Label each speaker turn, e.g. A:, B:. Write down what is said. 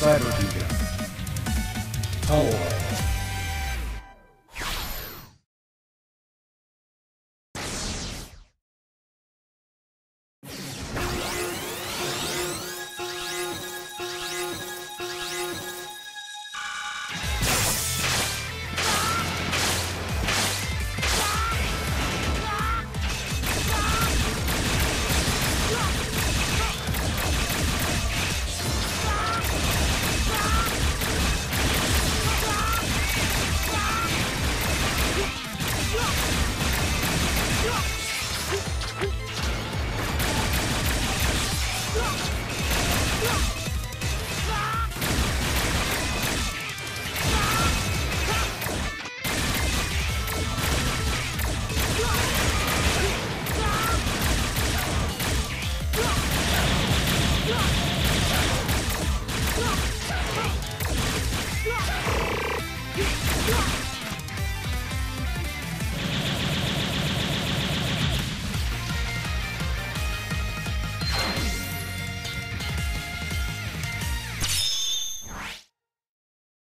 A: Cyber Beacon. Tunnel Let's!